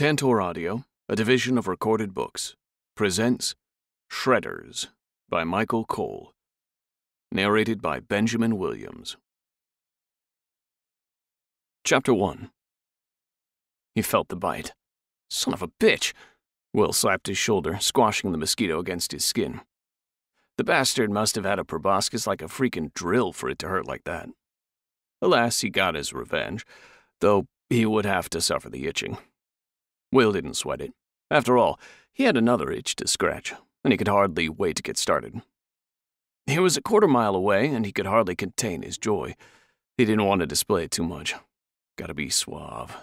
Tantor Audio, a division of recorded books, presents Shredders by Michael Cole. Narrated by Benjamin Williams. Chapter 1 He felt the bite. Son of a bitch! Will slapped his shoulder, squashing the mosquito against his skin. The bastard must have had a proboscis like a freaking drill for it to hurt like that. Alas, he got his revenge, though he would have to suffer the itching. Will didn't sweat it. After all, he had another itch to scratch, and he could hardly wait to get started. He was a quarter mile away, and he could hardly contain his joy. He didn't want to display it too much. Gotta be suave.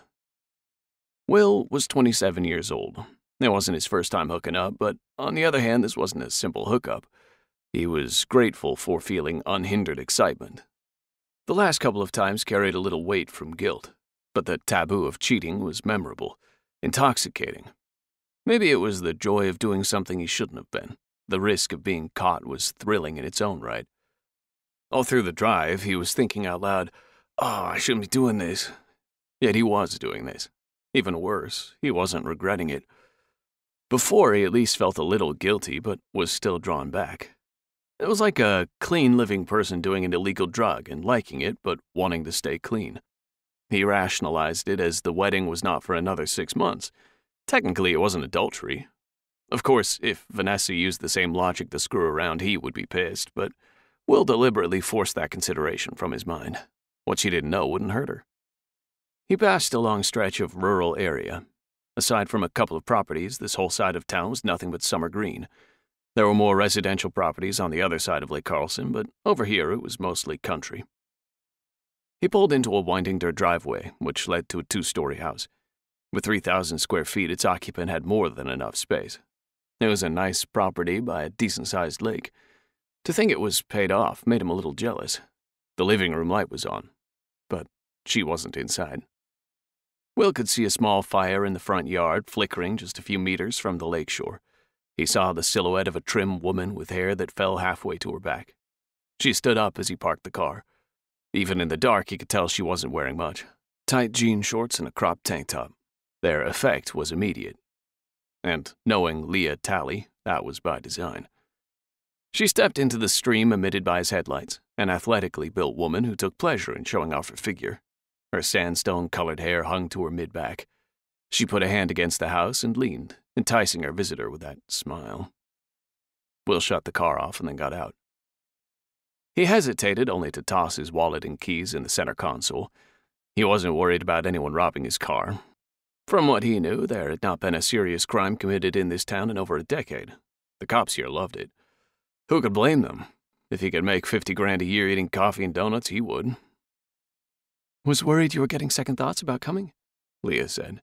Will was 27 years old. It wasn't his first time hooking up, but on the other hand, this wasn't a simple hookup. He was grateful for feeling unhindered excitement. The last couple of times carried a little weight from guilt, but the taboo of cheating was memorable intoxicating. Maybe it was the joy of doing something he shouldn't have been. The risk of being caught was thrilling in its own right. All through the drive, he was thinking out loud, Oh, I shouldn't be doing this. Yet he was doing this. Even worse, he wasn't regretting it. Before, he at least felt a little guilty, but was still drawn back. It was like a clean living person doing an illegal drug and liking it, but wanting to stay clean. He rationalized it as the wedding was not for another six months. Technically, it wasn't adultery. Of course, if Vanessa used the same logic to screw around, he would be pissed, but Will deliberately forced that consideration from his mind. What she didn't know wouldn't hurt her. He passed a long stretch of rural area. Aside from a couple of properties, this whole side of town was nothing but summer green. There were more residential properties on the other side of Lake Carlson, but over here it was mostly country. He pulled into a winding dirt driveway, which led to a two story house. With 3,000 square feet, its occupant had more than enough space. It was a nice property by a decent sized lake. To think it was paid off made him a little jealous. The living room light was on, but she wasn't inside. Will could see a small fire in the front yard flickering just a few meters from the lake shore. He saw the silhouette of a trim woman with hair that fell halfway to her back. She stood up as he parked the car. Even in the dark, he could tell she wasn't wearing much. Tight jean shorts and a cropped tank top. Their effect was immediate. And knowing Leah Tally, that was by design. She stepped into the stream emitted by his headlights, an athletically built woman who took pleasure in showing off her figure. Her sandstone colored hair hung to her mid back. She put a hand against the house and leaned, enticing her visitor with that smile. Will shut the car off and then got out. He hesitated only to toss his wallet and keys in the center console. He wasn't worried about anyone robbing his car. From what he knew, there had not been a serious crime committed in this town in over a decade. The cops here loved it. Who could blame them? If he could make 50 grand a year eating coffee and donuts, he would. Was worried you were getting second thoughts about coming? Leah said.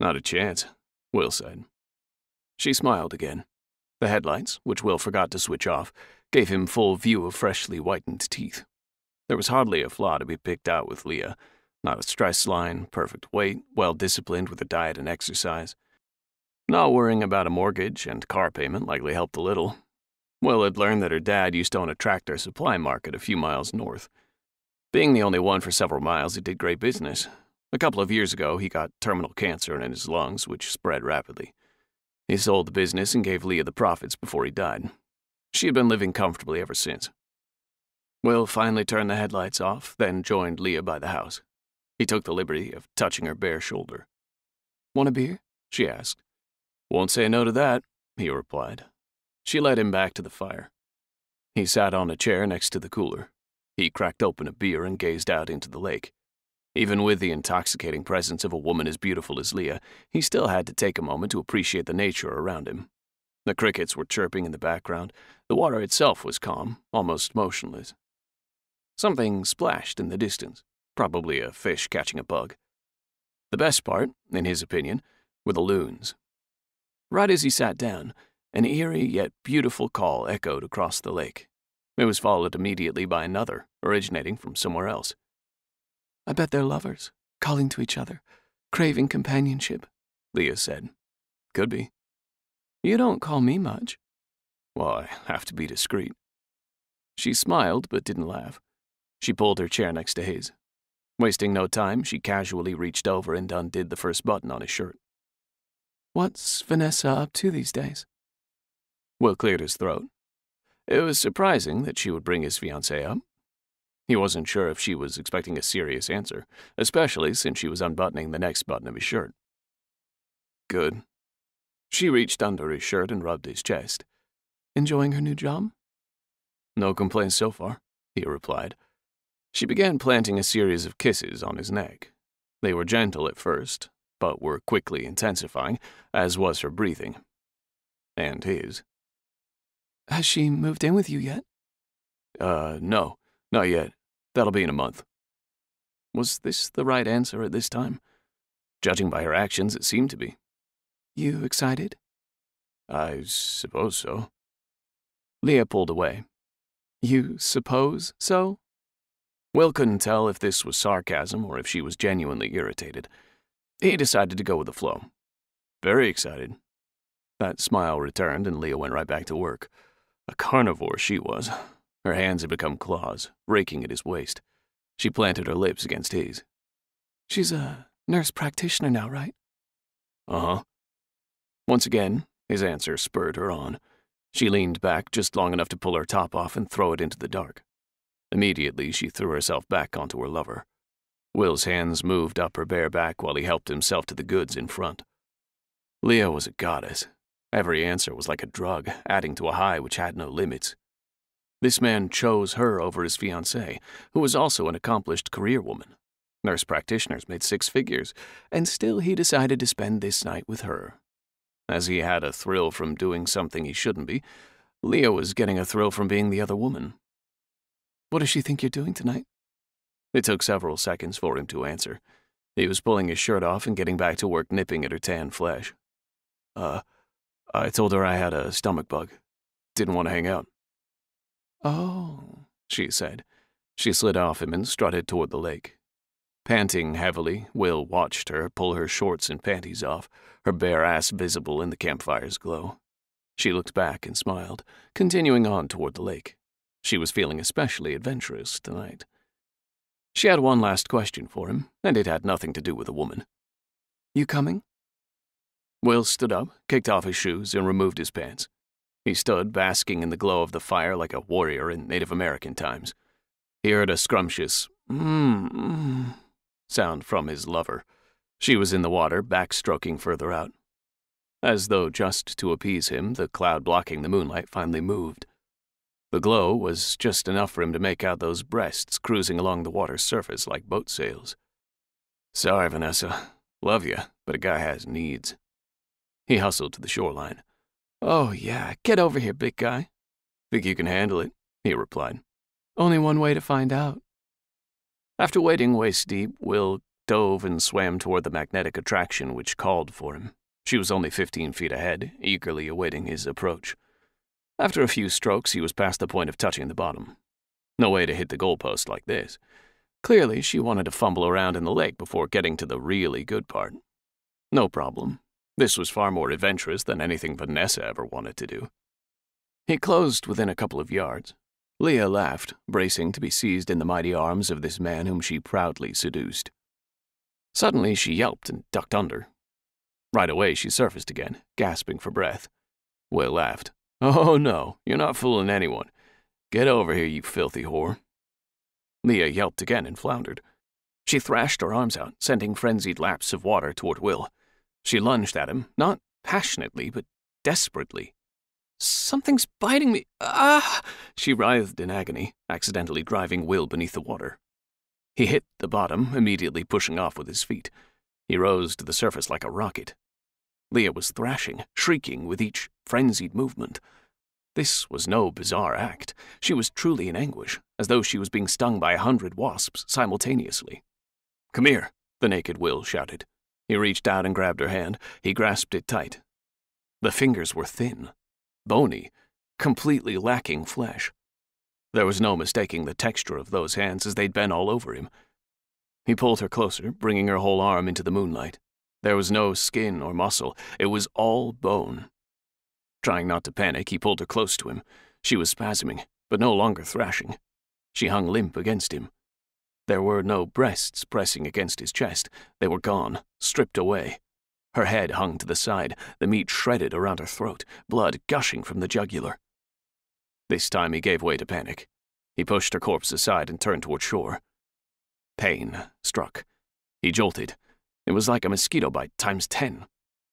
Not a chance, Will said. She smiled again. The headlights, which Will forgot to switch off, gave him full view of freshly whitened teeth. There was hardly a flaw to be picked out with Leah. Not a stress line, perfect weight, well disciplined with a diet and exercise. Not worrying about a mortgage and car payment likely helped a little. Will had learned that her dad used to own a tractor supply market a few miles north. Being the only one for several miles, he did great business. A couple of years ago, he got terminal cancer in his lungs, which spread rapidly. He sold the business and gave Leah the profits before he died. She had been living comfortably ever since. Will finally turned the headlights off, then joined Leah by the house. He took the liberty of touching her bare shoulder. Want a beer? she asked. Won't say no to that, he replied. She led him back to the fire. He sat on a chair next to the cooler. He cracked open a beer and gazed out into the lake. Even with the intoxicating presence of a woman as beautiful as Leah, he still had to take a moment to appreciate the nature around him. The crickets were chirping in the background. The water itself was calm, almost motionless. Something splashed in the distance, probably a fish catching a bug. The best part, in his opinion, were the loons. Right as he sat down, an eerie yet beautiful call echoed across the lake. It was followed immediately by another, originating from somewhere else. I bet they're lovers, calling to each other, craving companionship, Leah said. Could be. You don't call me much. Well, I have to be discreet. She smiled but didn't laugh. She pulled her chair next to his. Wasting no time, she casually reached over and undid the first button on his shirt. What's Vanessa up to these days? Will cleared his throat. It was surprising that she would bring his fiancée up. He wasn't sure if she was expecting a serious answer, especially since she was unbuttoning the next button of his shirt. Good. She reached under his shirt and rubbed his chest. Enjoying her new job? No complaints so far, he replied. She began planting a series of kisses on his neck. They were gentle at first, but were quickly intensifying, as was her breathing. And his. Has she moved in with you yet? Uh, no, not yet. That'll be in a month. Was this the right answer at this time? Judging by her actions, it seemed to be. You excited? I suppose so. Leah pulled away. You suppose so? Will couldn't tell if this was sarcasm or if she was genuinely irritated. He decided to go with the flow. Very excited. That smile returned, and Leah went right back to work. A carnivore she was. Her hands had become claws, raking at his waist. She planted her lips against his. She's a nurse practitioner now, right? Uh huh. Once again, his answer spurred her on. She leaned back just long enough to pull her top off and throw it into the dark. Immediately, she threw herself back onto her lover. Will's hands moved up her bare back while he helped himself to the goods in front. Leah was a goddess. Every answer was like a drug, adding to a high which had no limits. This man chose her over his fiancée, who was also an accomplished career woman. Nurse practitioners made six figures, and still he decided to spend this night with her. As he had a thrill from doing something he shouldn't be, Leah was getting a thrill from being the other woman. What does she think you're doing tonight? It took several seconds for him to answer. He was pulling his shirt off and getting back to work nipping at her tan flesh. Uh, I told her I had a stomach bug. Didn't want to hang out. Oh, she said. She slid off him and strutted toward the lake. Panting heavily, Will watched her pull her shorts and panties off, her bare ass visible in the campfire's glow. She looked back and smiled, continuing on toward the lake. She was feeling especially adventurous tonight. She had one last question for him, and it had nothing to do with a woman. You coming? Will stood up, kicked off his shoes, and removed his pants. He stood basking in the glow of the fire like a warrior in Native American times. He heard a scrumptious mmm sound from his lover. She was in the water, backstroking further out. As though just to appease him, the cloud blocking the moonlight finally moved. The glow was just enough for him to make out those breasts cruising along the water's surface like boat sails. Sorry, Vanessa. Love you, but a guy has needs. He hustled to the shoreline. Oh, yeah, get over here, big guy. Think you can handle it? He replied. Only one way to find out. After wading waist deep, Will dove and swam toward the magnetic attraction which called for him. She was only fifteen feet ahead, eagerly awaiting his approach. After a few strokes, he was past the point of touching the bottom. No way to hit the goalpost like this. Clearly, she wanted to fumble around in the lake before getting to the really good part. No problem. This was far more adventurous than anything Vanessa ever wanted to do. He closed within a couple of yards. Leah laughed, bracing to be seized in the mighty arms of this man whom she proudly seduced. Suddenly, she yelped and ducked under. Right away, she surfaced again, gasping for breath. Will laughed. Oh, no, you're not fooling anyone. Get over here, you filthy whore. Leah yelped again and floundered. She thrashed her arms out, sending frenzied laps of water toward Will. She lunged at him, not passionately, but desperately. Something's biting me. Ah! She writhed in agony, accidentally driving Will beneath the water. He hit the bottom, immediately pushing off with his feet. He rose to the surface like a rocket. Leah was thrashing, shrieking with each frenzied movement. This was no bizarre act. She was truly in anguish, as though she was being stung by a hundred wasps simultaneously. Come here, the naked Will shouted. He reached out and grabbed her hand. He grasped it tight. The fingers were thin, bony, completely lacking flesh. There was no mistaking the texture of those hands as they'd been all over him. He pulled her closer, bringing her whole arm into the moonlight. There was no skin or muscle, it was all bone. Trying not to panic, he pulled her close to him. She was spasming, but no longer thrashing. She hung limp against him. There were no breasts pressing against his chest. They were gone, stripped away. Her head hung to the side, the meat shredded around her throat, blood gushing from the jugular. This time he gave way to panic. He pushed her corpse aside and turned toward shore. Pain struck. He jolted. It was like a mosquito bite times ten.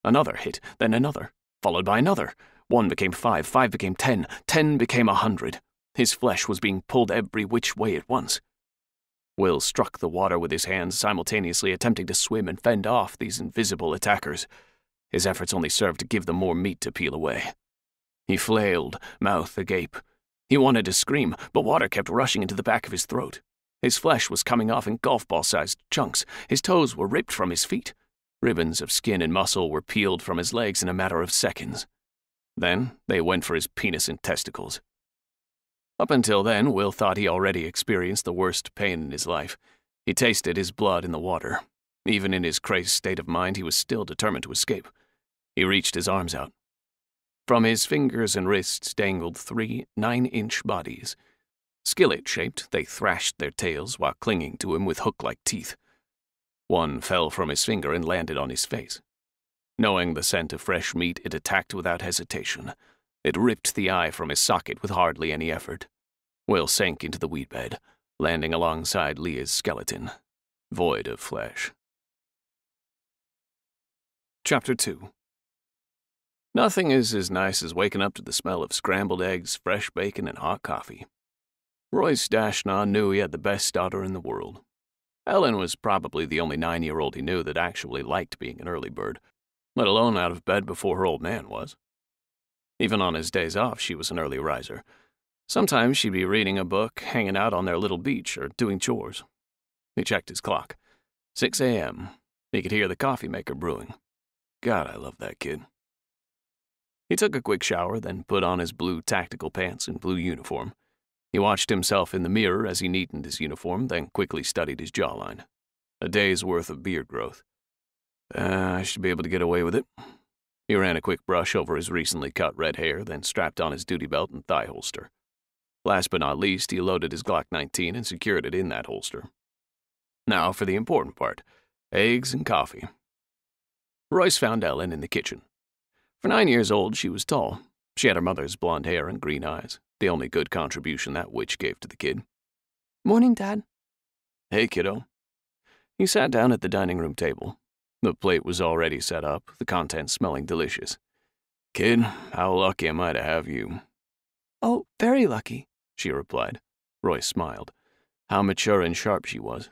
Another hit, then another, followed by another. One became five, five became ten, ten became a hundred. His flesh was being pulled every which way at once. Will struck the water with his hands, simultaneously attempting to swim and fend off these invisible attackers. His efforts only served to give them more meat to peel away. He flailed, mouth agape. He wanted to scream, but water kept rushing into the back of his throat. His flesh was coming off in golf ball sized chunks. His toes were ripped from his feet. Ribbons of skin and muscle were peeled from his legs in a matter of seconds. Then they went for his penis and testicles. Up until then, Will thought he already experienced the worst pain in his life. He tasted his blood in the water. Even in his crazed state of mind, he was still determined to escape. He reached his arms out. From his fingers and wrists dangled three nine inch bodies. Skillet shaped, they thrashed their tails while clinging to him with hook like teeth. One fell from his finger and landed on his face. Knowing the scent of fresh meat, it attacked without hesitation. It ripped the eye from his socket with hardly any effort. Will sank into the weed bed, landing alongside Leah's skeleton, void of flesh. Chapter 2 Nothing is as nice as waking up to the smell of scrambled eggs, fresh bacon, and hot coffee. Royce Dashnaw knew he had the best daughter in the world. Ellen was probably the only nine year old he knew that actually liked being an early bird, let alone out of bed before her old man was. Even on his days off, she was an early riser. Sometimes she'd be reading a book, hanging out on their little beach, or doing chores. He checked his clock. 6 a.m. He could hear the coffee maker brewing. God, I love that kid. He took a quick shower, then put on his blue tactical pants and blue uniform. He watched himself in the mirror as he neatened his uniform, then quickly studied his jawline. A day's worth of beard growth. Uh, I should be able to get away with it. He ran a quick brush over his recently cut red hair, then strapped on his duty belt and thigh holster. Last but not least, he loaded his Glock 19 and secured it in that holster. Now for the important part eggs and coffee. Royce found Ellen in the kitchen. For nine years old, she was tall. She had her mother's blonde hair and green eyes, the only good contribution that witch gave to the kid. Morning, Dad. Hey, kiddo. He sat down at the dining room table. The plate was already set up, the contents smelling delicious. Kid, how lucky am I to have you? Oh, very lucky, she replied. Royce smiled. How mature and sharp she was.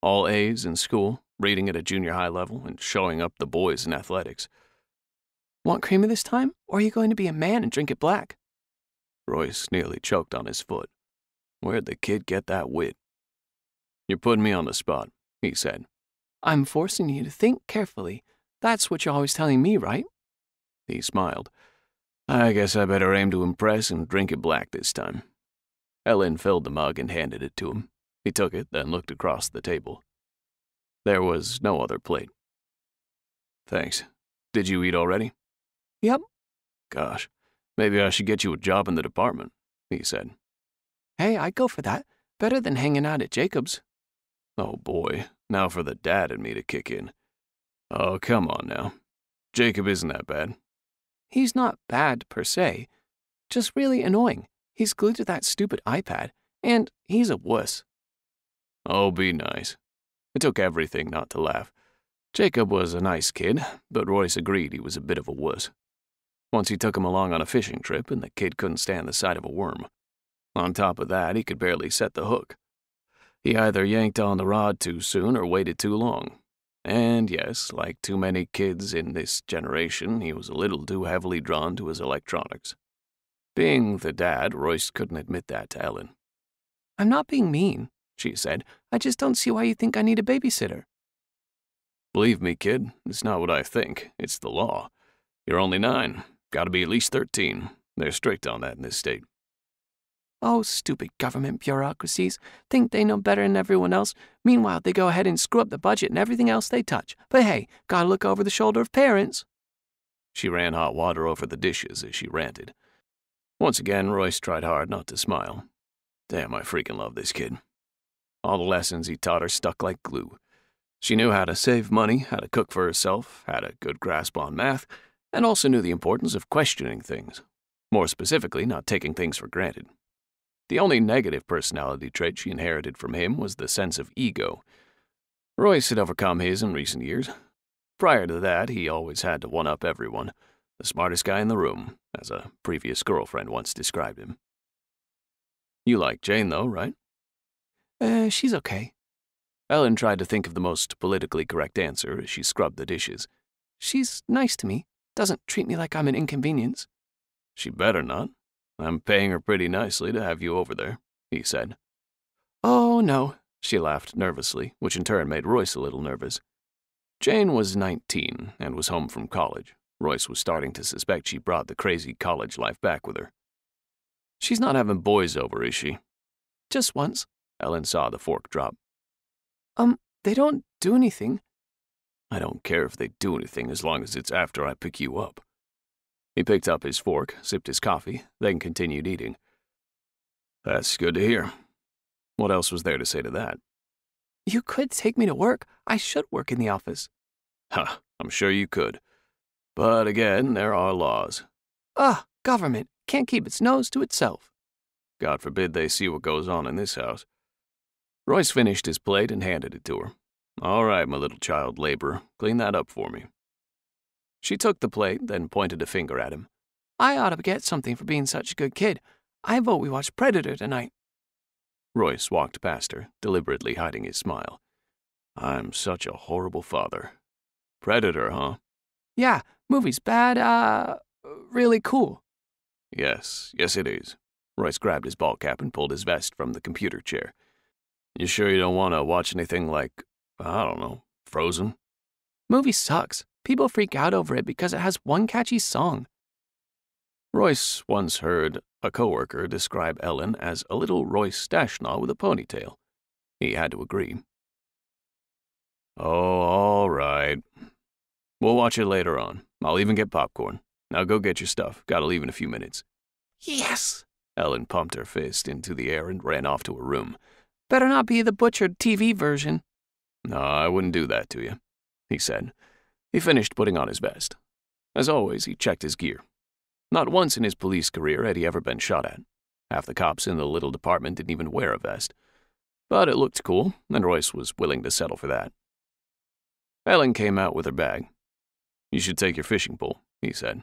All A's in school, reading at a junior high level, and showing up the boys in athletics. Want creamer this time, or are you going to be a man and drink it black? Royce nearly choked on his foot. Where'd the kid get that wit? You're putting me on the spot, he said. I'm forcing you to think carefully. That's what you're always telling me, right? He smiled. I guess I better aim to impress and drink it black this time. Ellen filled the mug and handed it to him. He took it, then looked across the table. There was no other plate. Thanks. Did you eat already? Yep. Gosh, maybe I should get you a job in the department, he said. Hey, I'd go for that. Better than hanging out at Jacob's. Oh boy, now for the dad in me to kick in. Oh, come on now. Jacob isn't that bad. He's not bad per se, just really annoying. He's glued to that stupid iPad, and he's a wuss. Oh, be nice. It took everything not to laugh. Jacob was a nice kid, but Royce agreed he was a bit of a wuss. Once he took him along on a fishing trip, and the kid couldn't stand the sight of a worm. On top of that, he could barely set the hook. He either yanked on the rod too soon or waited too long. And yes, like too many kids in this generation, he was a little too heavily drawn to his electronics. Being the dad, Royce couldn't admit that to Ellen. I'm not being mean, she said. I just don't see why you think I need a babysitter. Believe me, kid, it's not what I think. It's the law. You're only nine. Gotta be at least 13. They're strict on that in this state. Oh, stupid government bureaucracies. Think they know better than everyone else. Meanwhile, they go ahead and screw up the budget and everything else they touch. But hey, gotta look over the shoulder of parents. She ran hot water over the dishes as she ranted. Once again, Royce tried hard not to smile. Damn, I freaking love this kid. All the lessons he taught her stuck like glue. She knew how to save money, how to cook for herself, had a good grasp on math, and also knew the importance of questioning things. More specifically, not taking things for granted. The only negative personality trait she inherited from him was the sense of ego. Royce had overcome his in recent years. Prior to that, he always had to one up everyone. The smartest guy in the room, as a previous girlfriend once described him. You like Jane, though, right? Uh, she's okay. Ellen tried to think of the most politically correct answer as she scrubbed the dishes. She's nice to me, doesn't treat me like I'm an inconvenience. She better not. I'm paying her pretty nicely to have you over there, he said. Oh, no, she laughed nervously, which in turn made Royce a little nervous. Jane was 19 and was home from college. Royce was starting to suspect she brought the crazy college life back with her. She's not having boys over, is she? Just once. Ellen saw the fork drop. Um, they don't do anything. I don't care if they do anything as long as it's after I pick you up. He picked up his fork, sipped his coffee, then continued eating. That's good to hear. What else was there to say to that? You could take me to work. I should work in the office. Huh, I'm sure you could. But again, there are laws. Ah, government can't keep its nose to itself. God forbid they see what goes on in this house. Royce finished his plate and handed it to her. All right, my little child laborer, clean that up for me. She took the plate, then pointed a finger at him. I ought to get something for being such a good kid. I vote we watch Predator tonight. Royce walked past her, deliberately hiding his smile. I'm such a horrible father. Predator, huh? Yeah, movie's bad, uh, really cool. Yes, yes it is. Royce grabbed his ball cap and pulled his vest from the computer chair. You sure you don't want to watch anything like, I don't know, Frozen? Movie sucks. People freak out over it because it has one catchy song. Royce once heard a coworker describe Ellen as a little Royce Dashnaw with a ponytail. He had to agree. Oh, all right. We'll watch it later on. I'll even get popcorn. Now go get your stuff. Gotta leave in a few minutes. Yes! Ellen pumped her fist into the air and ran off to her room. Better not be the butchered TV version. No, I wouldn't do that to you, he said. He finished putting on his vest. As always, he checked his gear. Not once in his police career had he ever been shot at. Half the cops in the little department didn't even wear a vest. But it looked cool, and Royce was willing to settle for that. Ellen came out with her bag. You should take your fishing pole, he said.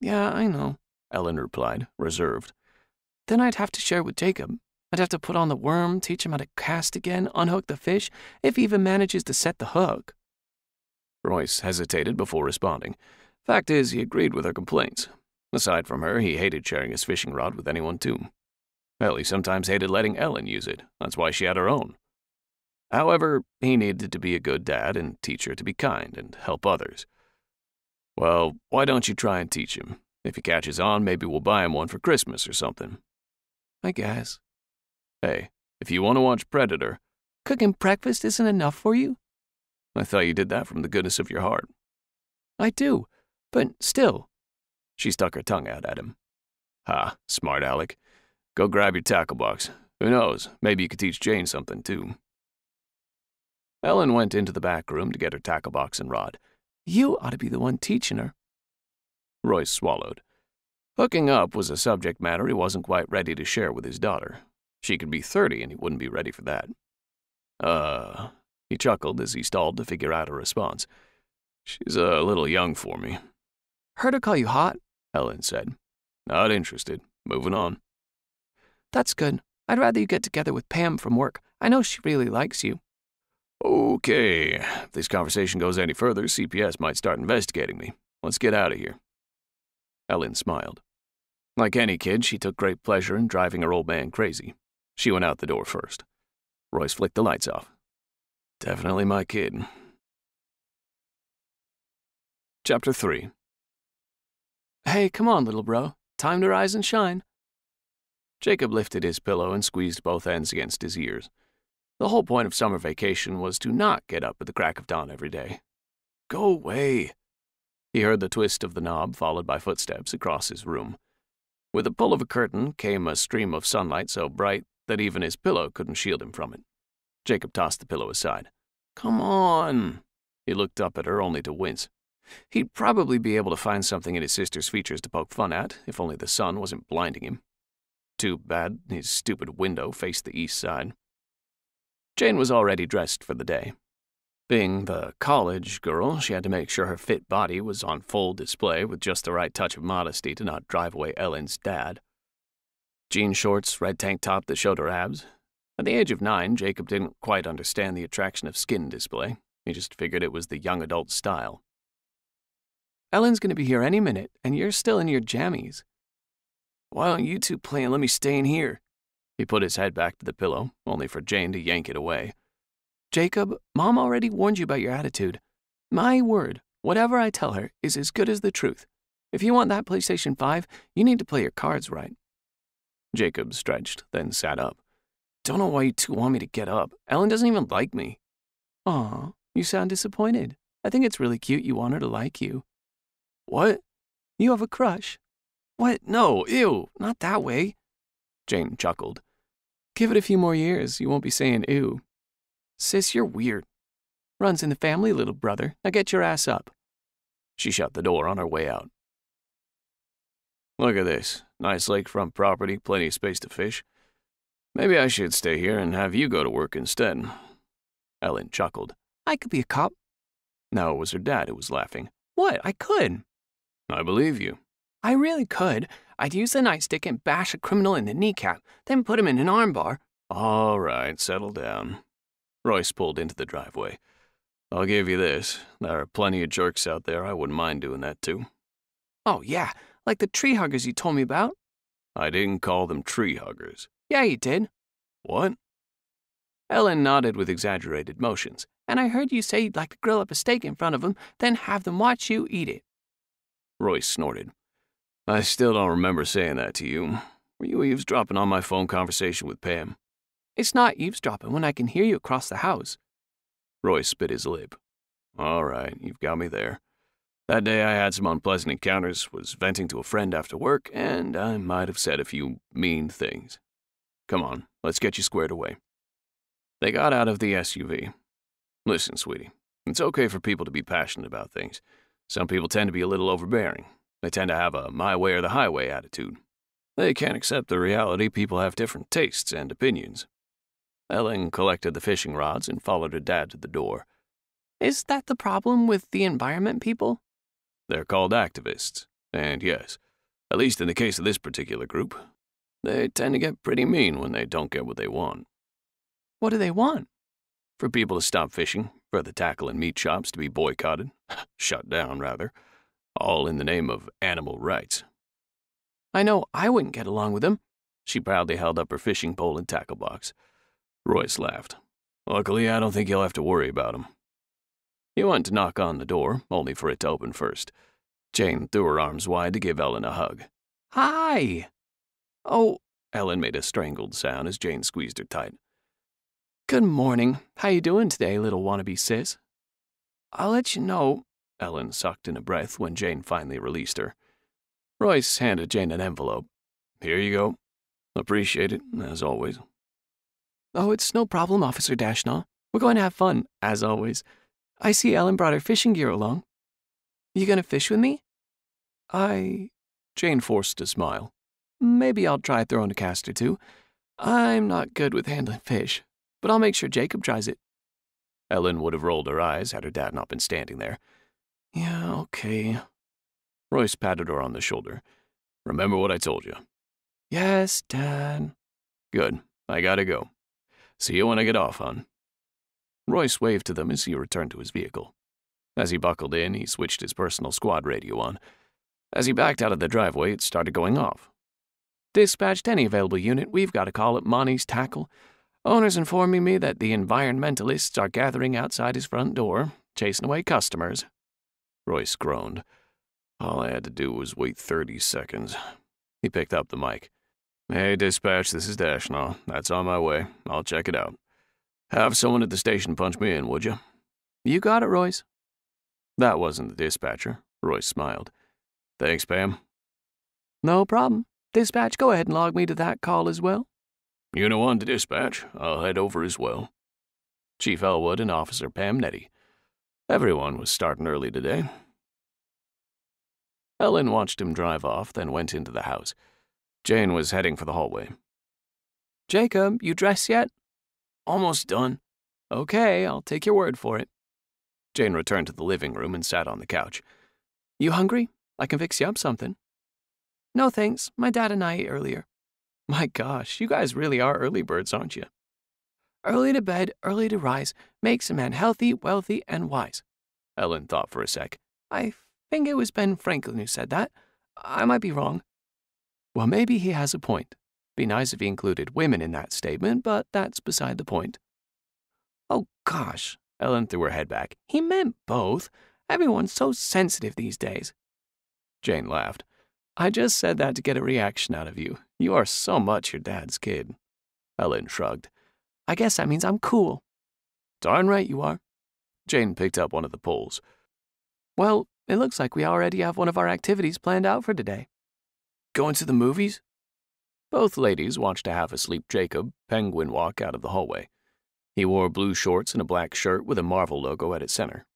Yeah, I know, Ellen replied, reserved. Then I'd have to share with Jacob. I'd have to put on the worm, teach him how to cast again, unhook the fish, if he even manages to set the hook. Royce hesitated before responding. Fact is, he agreed with her complaints. Aside from her, he hated sharing his fishing rod with anyone, too. Hell, he sometimes hated letting Ellen use it. That's why she had her own. However, he needed to be a good dad and teach her to be kind and help others. Well, why don't you try and teach him? If he catches on, maybe we'll buy him one for Christmas or something. I guess. Hey, if you want to watch Predator, cooking breakfast isn't enough for you? I thought you did that from the goodness of your heart. I do, but still. She stuck her tongue out at him. Ha, smart Alec. Go grab your tackle box. Who knows, maybe you could teach Jane something, too. Ellen went into the back room to get her tackle box and rod. You ought to be the one teaching her. Royce swallowed. Hooking up was a subject matter he wasn't quite ready to share with his daughter. She could be 30 and he wouldn't be ready for that. Uh, he chuckled as he stalled to figure out a response. She's uh, a little young for me. Heard her call you hot, Ellen said. Not interested. Moving on. That's good. I'd rather you get together with Pam from work. I know she really likes you. Okay. If this conversation goes any further, CPS might start investigating me. Let's get out of here. Ellen smiled. Like any kid, she took great pleasure in driving her old man crazy. She went out the door first. Royce flicked the lights off. Definitely my kid. Chapter 3 Hey, come on, little bro. Time to rise and shine. Jacob lifted his pillow and squeezed both ends against his ears. The whole point of summer vacation was to not get up at the crack of dawn every day. Go away. He heard the twist of the knob, followed by footsteps across his room. With the pull of a curtain came a stream of sunlight so bright that even his pillow couldn't shield him from it. Jacob tossed the pillow aside. Come on. He looked up at her only to wince. He'd probably be able to find something in his sister's features to poke fun at, if only the sun wasn't blinding him. Too bad his stupid window faced the east side. Jane was already dressed for the day. Being the college girl, she had to make sure her fit body was on full display with just the right touch of modesty to not drive away Ellen's dad. Jean shorts, red tank top that showed her abs. At the age of nine, Jacob didn't quite understand the attraction of skin display. He just figured it was the young adult style. Ellen's to be here any minute, and you're still in your jammies. Why don't you two play and let me stay in here? He put his head back to the pillow, only for Jane to yank it away. Jacob, Mom already warned you about your attitude. My word, whatever I tell her is as good as the truth. If you want that PlayStation 5, you need to play your cards right. Jacob stretched, then sat up. Don't know why you two want me to get up. Ellen doesn't even like me. Aw, you sound disappointed. I think it's really cute you want her to like you. What? You have a crush. What? No, ew, not that way. Jane chuckled. Give it a few more years, you won't be saying ew. Sis, you're weird. Runs in the family, little brother. Now get your ass up. She shut the door on her way out. Look at this. Nice lakefront property, plenty of space to fish. Maybe I should stay here and have you go to work instead. Ellen chuckled. I could be a cop. Now it was her dad who was laughing. What? I could. I believe you. I really could. I'd use the nightstick and bash a criminal in the kneecap, then put him in an armbar. All right, settle down. Royce pulled into the driveway. I'll give you this. There are plenty of jerks out there. I wouldn't mind doing that too. Oh, yeah, like the tree huggers you told me about. I didn't call them tree huggers. Yeah, you did. What? Ellen nodded with exaggerated motions. And I heard you say you'd like to grill up a steak in front of them, then have them watch you eat it. Royce snorted. I still don't remember saying that to you. Were you eavesdropping on my phone conversation with Pam? It's not eavesdropping when I can hear you across the house. Royce bit his lip. All right, you've got me there. That day I had some unpleasant encounters, was venting to a friend after work, and I might have said a few mean things. Come on, let's get you squared away. They got out of the SUV. Listen, sweetie, it's okay for people to be passionate about things. Some people tend to be a little overbearing. They tend to have a my way or the highway attitude. They can't accept the reality people have different tastes and opinions. Ellen collected the fishing rods and followed her dad to the door. Is that the problem with the environment people? They're called activists. And yes, at least in the case of this particular group, they tend to get pretty mean when they don't get what they want. What do they want? For people to stop fishing, for the tackle and meat shops to be boycotted, shut down, rather, all in the name of animal rights. I know I wouldn't get along with them. She proudly held up her fishing pole and tackle box. Royce laughed. Luckily, I don't think you'll have to worry about him. He went to knock on the door, only for it to open first. Jane threw her arms wide to give Ellen a hug. Hi! Oh, Ellen made a strangled sound as Jane squeezed her tight. Good morning. How you doing today, little wannabe sis? I'll let you know, Ellen sucked in a breath when Jane finally released her. Royce handed Jane an envelope. Here you go. Appreciate it, as always. Oh, it's no problem, Officer Dashnaw. We're going to have fun, as always. I see Ellen brought her fishing gear along. You gonna fish with me? I. Jane forced a smile. Maybe I'll try throwing a cast or two. I'm not good with handling fish but I'll make sure Jacob tries it. Ellen would have rolled her eyes had her dad not been standing there. Yeah, okay. Royce patted her on the shoulder. Remember what I told you. Yes, Dad. Good. I gotta go. See you when I get off, hon. Royce waved to them as he returned to his vehicle. As he buckled in, he switched his personal squad radio on. As he backed out of the driveway, it started going off. Dispatched any available unit, we've got a call at Monty's Tackle. Owner's informing me that the environmentalists are gathering outside his front door, chasing away customers. Royce groaned. All I had to do was wait 30 seconds. He picked up the mic. Hey, dispatch, this is Dashnaw. That's on my way. I'll check it out. Have someone at the station punch me in, would you? You got it, Royce. That wasn't the dispatcher. Royce smiled. Thanks, Pam. No problem. Dispatch, go ahead and log me to that call as well. You know on to dispatch. I'll head over as well. Chief Elwood and Officer Pam Nettie. Everyone was starting early today. Ellen watched him drive off, then went into the house. Jane was heading for the hallway. Jacob, you dressed yet? Almost done. Okay, I'll take your word for it. Jane returned to the living room and sat on the couch. You hungry? I can fix you up something. No thanks. My dad and I ate earlier. My gosh, you guys really are early birds, aren't you? Early to bed, early to rise, makes a man healthy, wealthy, and wise. Ellen thought for a sec. I think it was Ben Franklin who said that. I might be wrong. Well, maybe he has a point. Be nice if he included women in that statement, but that's beside the point. Oh, gosh. Ellen threw her head back. He meant both. Everyone's so sensitive these days. Jane laughed. I just said that to get a reaction out of you. You are so much your dad's kid. Ellen shrugged. I guess that means I'm cool. Darn right you are. Jane picked up one of the poles. Well, it looks like we already have one of our activities planned out for today. Going to the movies? Both ladies watched a half asleep Jacob penguin walk out of the hallway. He wore blue shorts and a black shirt with a Marvel logo at its center.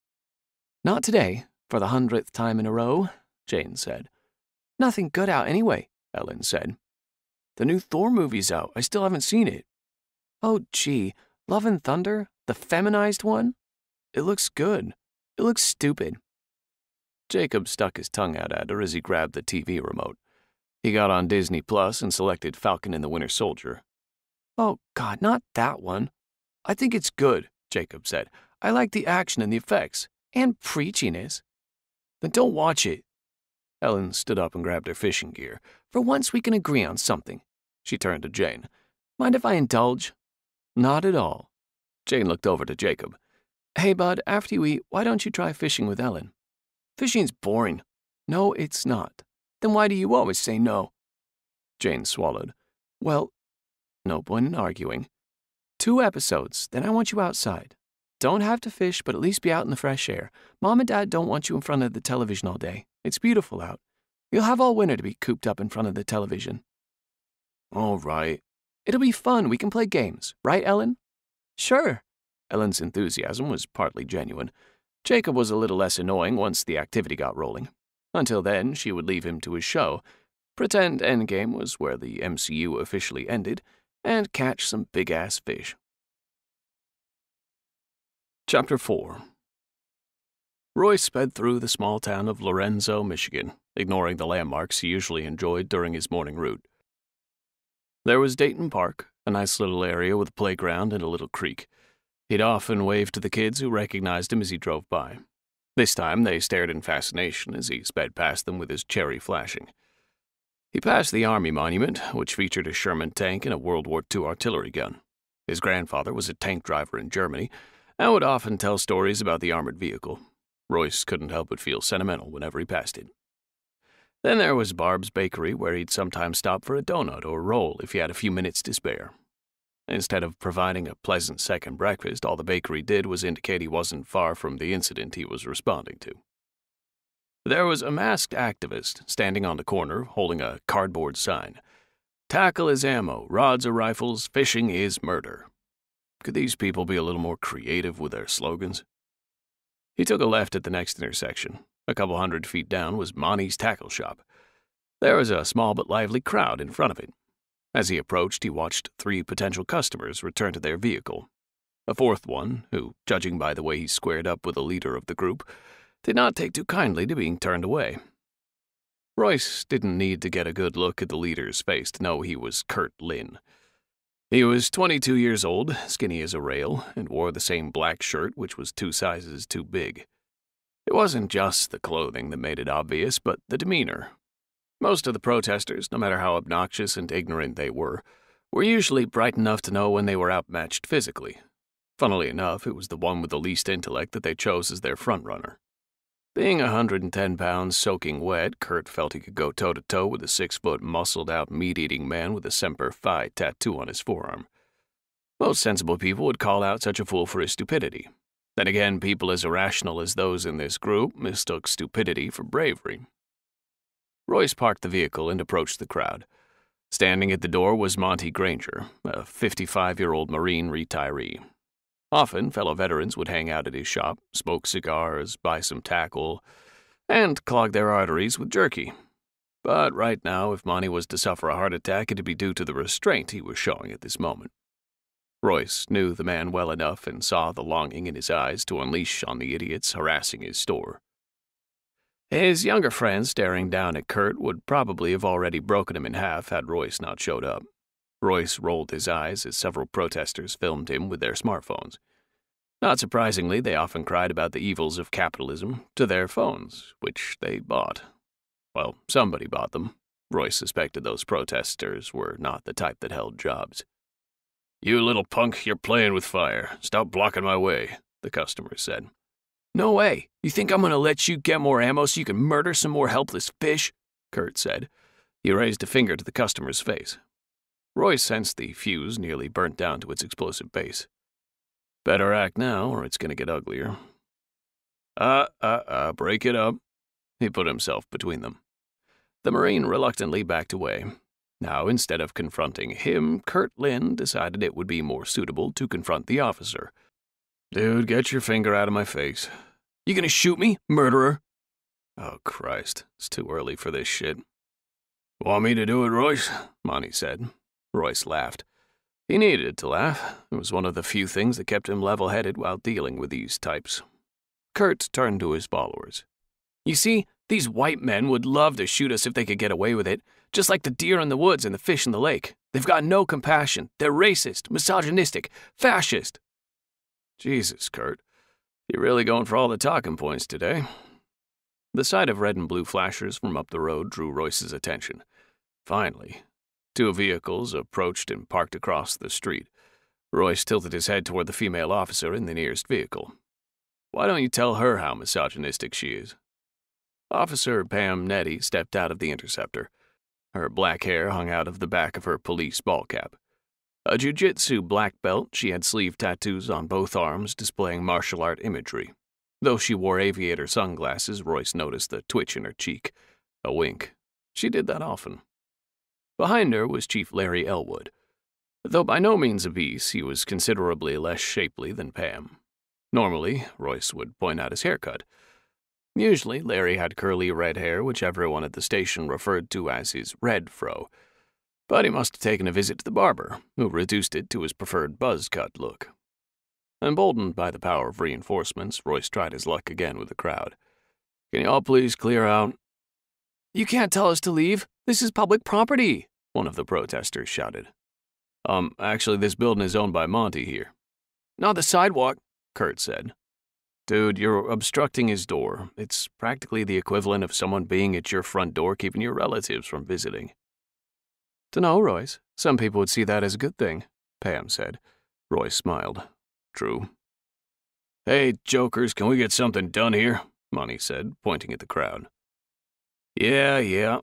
Not today, for the hundredth time in a row, Jane said. Nothing good out anyway, Ellen said. The new Thor movie's out. I still haven't seen it. Oh, gee. Love and Thunder? The feminized one? It looks good. It looks stupid. Jacob stuck his tongue out at her as he grabbed the TV remote. He got on Disney Plus and selected Falcon and the Winter Soldier. Oh, God, not that one. I think it's good, Jacob said. I like the action and the effects. And preachiness. Then don't watch it. Ellen stood up and grabbed her fishing gear. For once we can agree on something. She turned to Jane. Mind if I indulge? Not at all. Jane looked over to Jacob. Hey, bud, after you eat, why don't you try fishing with Ellen? Fishing's boring. No, it's not. Then why do you always say no? Jane swallowed. Well, no point in arguing. Two episodes, then I want you outside. Don't have to fish, but at least be out in the fresh air. Mom and Dad don't want you in front of the television all day. It's beautiful out. You'll have all winter to be cooped up in front of the television. All right. It'll be fun. We can play games. Right, Ellen? Sure. Ellen's enthusiasm was partly genuine. Jacob was a little less annoying once the activity got rolling. Until then, she would leave him to his show, pretend Endgame was where the MCU officially ended, and catch some big ass fish. Chapter 4 Roy sped through the small town of Lorenzo, Michigan, ignoring the landmarks he usually enjoyed during his morning route. There was Dayton Park, a nice little area with a playground and a little creek. He'd often wave to the kids who recognized him as he drove by. This time they stared in fascination as he sped past them with his cherry flashing. He passed the Army Monument, which featured a Sherman tank and a World War II artillery gun. His grandfather was a tank driver in Germany and would often tell stories about the armored vehicle. Royce couldn't help but feel sentimental whenever he passed it. Then there was Barb's Bakery, where he'd sometimes stop for a donut or a roll if he had a few minutes to spare. Instead of providing a pleasant second breakfast, all the bakery did was indicate he wasn't far from the incident he was responding to. There was a masked activist standing on the corner holding a cardboard sign. Tackle is ammo, rods are rifles, fishing is murder. Could these people be a little more creative with their slogans? He took a left at the next intersection. A couple hundred feet down was Monty's Tackle Shop. There was a small but lively crowd in front of it. As he approached, he watched three potential customers return to their vehicle. A fourth one, who, judging by the way he squared up with the leader of the group, did not take too kindly to being turned away. Royce didn't need to get a good look at the leader's face to know he was Kurt Lynn. He was 22 years old, skinny as a rail, and wore the same black shirt which was two sizes too big. It wasn't just the clothing that made it obvious, but the demeanor, most of the protesters, no matter how obnoxious and ignorant they were, were usually bright enough to know when they were outmatched physically. Funnily enough, it was the one with the least intellect that they chose as their frontrunner. Being a 110 pounds soaking wet, Kurt felt he could go toe to toe with a six foot, muscled out, meat eating man with a Semper Fi tattoo on his forearm. Most sensible people would call out such a fool for his stupidity. Then again, people as irrational as those in this group mistook stupidity for bravery, Royce parked the vehicle and approached the crowd. Standing at the door was Monty Granger, a 55 year old Marine retiree. Often, fellow veterans would hang out at his shop, smoke cigars, buy some tackle, and clog their arteries with jerky. But right now, if Monty was to suffer a heart attack, it'd be due to the restraint he was showing at this moment. Royce knew the man well enough and saw the longing in his eyes to unleash on the idiots harassing his store. His younger friend staring down at Kurt would probably have already broken him in half had Royce not showed up. Royce rolled his eyes as several protesters filmed him with their smartphones. Not surprisingly, they often cried about the evils of capitalism to their phones, which they bought. Well, somebody bought them. Royce suspected those protesters were not the type that held jobs. You little punk, you're playing with fire. Stop blocking my way, the customer said. No way. You think I'm gonna let you get more ammo so you can murder some more helpless fish? Kurt said. He raised a finger to the customer's face. Roy sensed the fuse nearly burnt down to its explosive base. Better act now, or it's gonna get uglier. Uh, uh, uh, break it up. He put himself between them. The Marine reluctantly backed away. Now, instead of confronting him, Kurt Lynn decided it would be more suitable to confront the officer. Dude, get your finger out of my face. You gonna shoot me, murderer? Oh, Christ, it's too early for this shit. Want me to do it, Royce? Monty said. Royce laughed. He needed to laugh. It was one of the few things that kept him level headed while dealing with these types. Kurt turned to his followers. You see, these white men would love to shoot us if they could get away with it, just like the deer in the woods and the fish in the lake. They've got no compassion. They're racist, misogynistic, fascist. Jesus, Kurt. You're really going for all the talking points today. The sight of red and blue flashers from up the road drew Royce's attention. Finally, Two vehicles approached and parked across the street. Royce tilted his head toward the female officer in the nearest vehicle. Why don't you tell her how misogynistic she is? Officer Pam Nettie stepped out of the interceptor. Her black hair hung out of the back of her police ball cap. A jiu-jitsu black belt, she had sleeve tattoos on both arms displaying martial art imagery. Though she wore aviator sunglasses, Royce noticed the twitch in her cheek. A wink. She did that often. Behind her was Chief Larry Elwood. Though by no means obese, he was considerably less shapely than Pam. Normally, Royce would point out his haircut. Usually, Larry had curly red hair, which everyone at the station referred to as his red fro. But he must have taken a visit to the barber, who reduced it to his preferred buzz cut look. Emboldened by the power of reinforcements, Royce tried his luck again with the crowd. Can you all please clear out? You can't tell us to leave. This is public property, one of the protesters shouted. Um, actually, this building is owned by Monty here. Not the sidewalk, Kurt said. Dude, you're obstructing his door. It's practically the equivalent of someone being at your front door keeping your relatives from visiting. Dunno, Royce. Some people would see that as a good thing, Pam said. Royce smiled. True. Hey, jokers, can we get something done here? Monty said, pointing at the crowd. Yeah, yeah.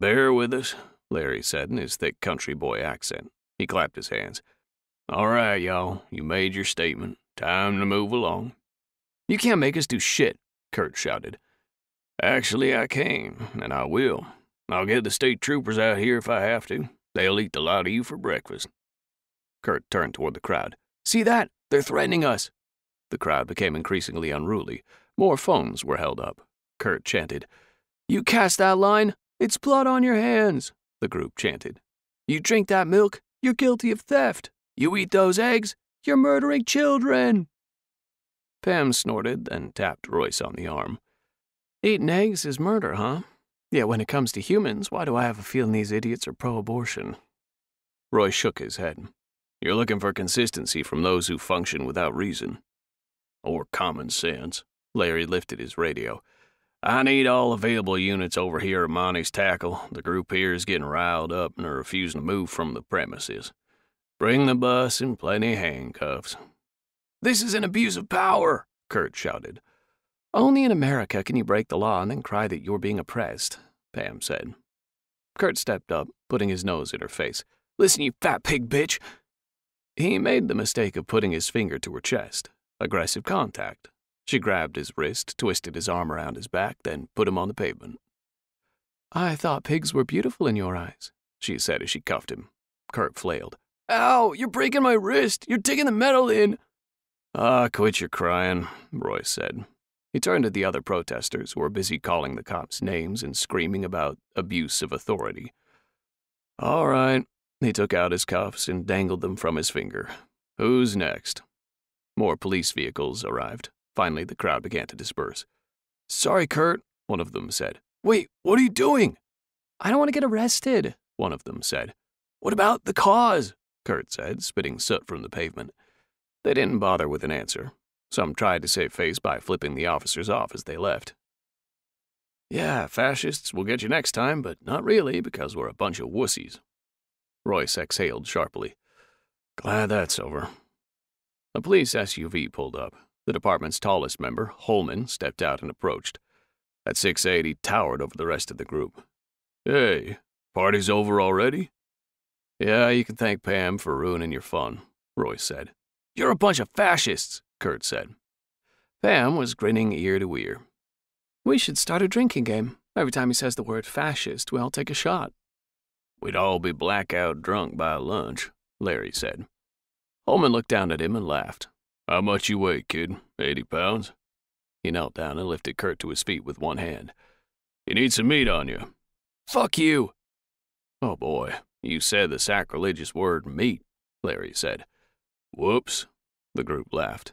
Bear with us, Larry said in his thick country boy accent. He clapped his hands. All right, y'all, you made your statement. Time to move along. You can't make us do shit, Kurt shouted. Actually, I can, and I will. I'll get the state troopers out here if I have to. They'll eat the lot of you for breakfast. Kurt turned toward the crowd. See that? They're threatening us. The crowd became increasingly unruly. More phones were held up. Kurt chanted, you cast that line, it's blood on your hands, the group chanted. You drink that milk, you're guilty of theft. You eat those eggs, you're murdering children. Pam snorted, then tapped Royce on the arm. Eating eggs is murder, huh? Yeah, when it comes to humans, why do I have a feeling these idiots are pro abortion? Roy shook his head. You're looking for consistency from those who function without reason. Or common sense. Larry lifted his radio. I need all available units over here at Monty's tackle. The group here is getting riled up and are refusing to move from the premises. Bring the bus and plenty handcuffs. This is an abuse of power, Kurt shouted. Only in America can you break the law and then cry that you're being oppressed, Pam said. Kurt stepped up, putting his nose in her face. Listen, you fat pig bitch. He made the mistake of putting his finger to her chest. Aggressive contact. She grabbed his wrist, twisted his arm around his back, then put him on the pavement. I thought pigs were beautiful in your eyes, she said as she cuffed him. Kurt flailed. Ow, you're breaking my wrist. You're digging the metal in. Ah, quit your crying, Roy said. He turned to the other protesters who were busy calling the cops names and screaming about abuse of authority. All right. He took out his cuffs and dangled them from his finger. Who's next? More police vehicles arrived. Finally, the crowd began to disperse. Sorry, Kurt, one of them said. Wait, what are you doing? I don't want to get arrested, one of them said. What about the cause? Kurt said, spitting soot from the pavement. They didn't bother with an answer. Some tried to save face by flipping the officers off as they left. Yeah, fascists we'll get you next time, but not really because we're a bunch of wussies. Royce exhaled sharply. Glad that's over. A police SUV pulled up. The department's tallest member, Holman, stepped out and approached. At 6'8, he towered over the rest of the group. Hey, party's over already? Yeah, you can thank Pam for ruining your fun, Roy said. You're a bunch of fascists, Kurt said. Pam was grinning ear to ear. We should start a drinking game. Every time he says the word fascist, we all take a shot. We'd all be blackout drunk by lunch, Larry said. Holman looked down at him and laughed. How much you weigh, kid? Eighty pounds? He knelt down and lifted Kurt to his feet with one hand. You need some meat on you. Fuck you! Oh boy, you said the sacrilegious word meat, Larry said. Whoops, the group laughed.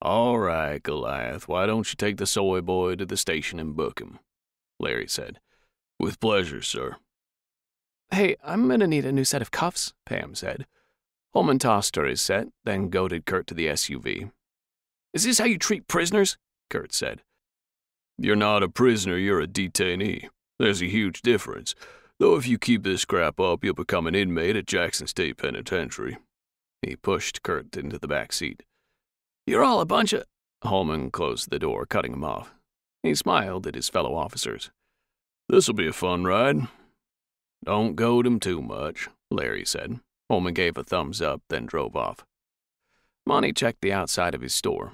All right, Goliath, why don't you take the soy boy to the station and book him? Larry said. With pleasure, sir. Hey, I'm gonna need a new set of cuffs, Pam said. Holman tossed her his set, then goaded Kurt to the SUV. Is this how you treat prisoners? Kurt said. You're not a prisoner, you're a detainee. There's a huge difference. Though if you keep this crap up, you'll become an inmate at Jackson State Penitentiary. He pushed Kurt into the back seat. You're all a bunch of. Holman closed the door, cutting him off. He smiled at his fellow officers. This'll be a fun ride. Don't goad him too much, Larry said. Holman gave a thumbs up, then drove off. Monty checked the outside of his store.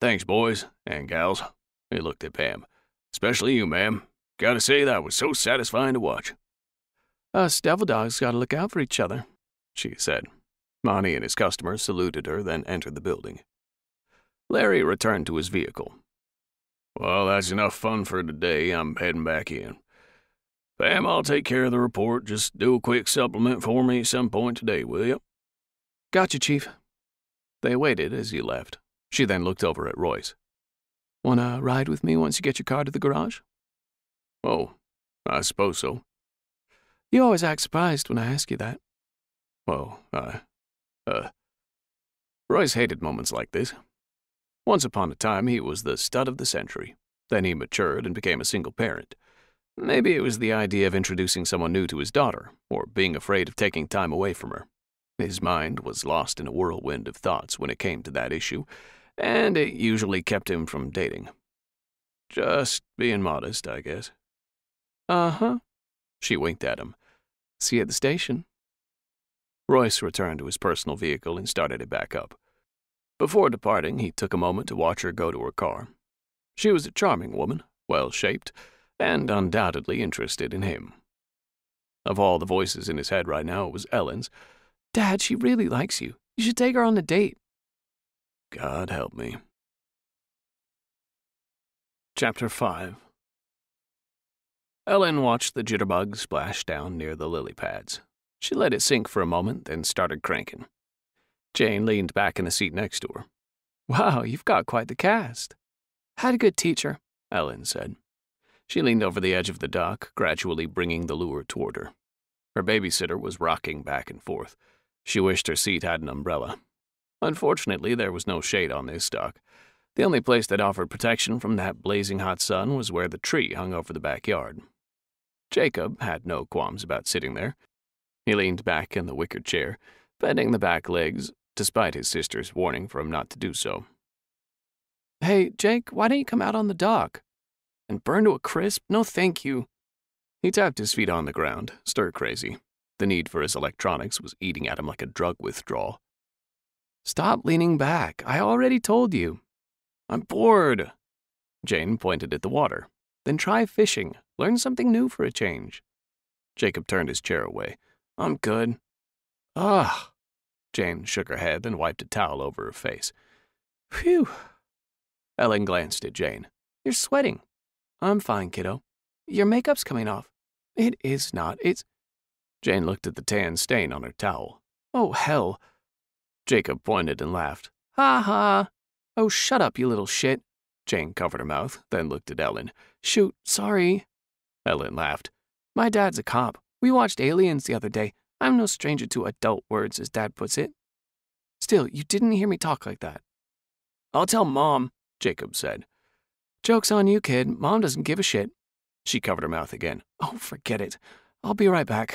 Thanks, boys and gals. He looked at Pam. Especially you, ma'am. Gotta say, that was so satisfying to watch. Us devil dogs gotta look out for each other, she said. Monty and his customer saluted her, then entered the building. Larry returned to his vehicle. Well, that's enough fun for today. I'm heading back in. Pam, I'll take care of the report. Just do a quick supplement for me some point today, will you? Gotcha, Chief. They waited as he left. She then looked over at Royce. Wanna ride with me once you get your car to the garage? Oh, I suppose so. You always act surprised when I ask you that. Well, I, uh. Royce hated moments like this. Once upon a time, he was the stud of the century. Then he matured and became a single parent. Maybe it was the idea of introducing someone new to his daughter, or being afraid of taking time away from her. His mind was lost in a whirlwind of thoughts when it came to that issue, and it usually kept him from dating. Just being modest, I guess. Uh huh. She winked at him. See you at the station. Royce returned to his personal vehicle and started it back up. Before departing, he took a moment to watch her go to her car. She was a charming woman, well shaped, and undoubtedly interested in him. Of all the voices in his head right now, it was Ellen's. Dad, she really likes you. You should take her on a date. God help me. Chapter 5 Ellen watched the jitterbug splash down near the lily pads. She let it sink for a moment, then started cranking. Jane leaned back in the seat next to her. Wow, you've got quite the cast. Had a good teacher, Ellen said. She leaned over the edge of the dock, gradually bringing the lure toward her. Her babysitter was rocking back and forth. She wished her seat had an umbrella. Unfortunately, there was no shade on this dock. The only place that offered protection from that blazing hot sun was where the tree hung over the backyard. Jacob had no qualms about sitting there. He leaned back in the wicker chair, bending the back legs, despite his sister's warning for him not to do so. Hey, Jake, why don't you come out on the dock? And burn to a crisp? No, thank you. He tapped his feet on the ground, stir crazy. The need for his electronics was eating at him like a drug withdrawal. Stop leaning back. I already told you. I'm bored. Jane pointed at the water. Then try fishing. Learn something new for a change. Jacob turned his chair away. I'm good. Ugh. Jane shook her head and wiped a towel over her face. Phew. Ellen glanced at Jane. You're sweating. I'm fine, kiddo. Your makeup's coming off. It is not. It's. Jane looked at the tan stain on her towel. Oh, hell. Jacob pointed and laughed. Ha ha. Oh, shut up, you little shit. Jane covered her mouth, then looked at Ellen. Shoot, sorry. Ellen laughed. My dad's a cop. We watched Aliens the other day. I'm no stranger to adult words, as Dad puts it. Still, you didn't hear me talk like that. I'll tell Mom, Jacob said. Joke's on you, kid. Mom doesn't give a shit. She covered her mouth again. Oh, forget it. I'll be right back.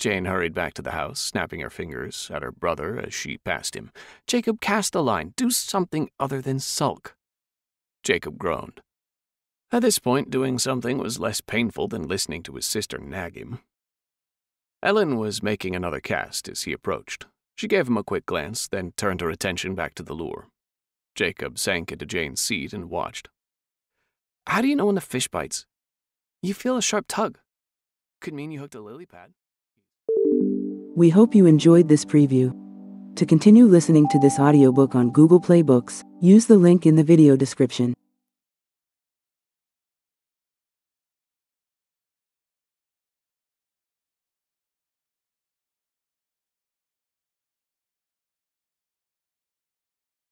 Jane hurried back to the house, snapping her fingers at her brother as she passed him. Jacob, cast a line. Do something other than sulk. Jacob groaned. At this point, doing something was less painful than listening to his sister nag him. Ellen was making another cast as he approached. She gave him a quick glance, then turned her attention back to the lure. Jacob sank into Jane's seat and watched. How do you know when the fish bites? You feel a sharp tug. Could mean you hooked a lily pad. We hope you enjoyed this preview. To continue listening to this audiobook on Google Play Books, use the link in the video description.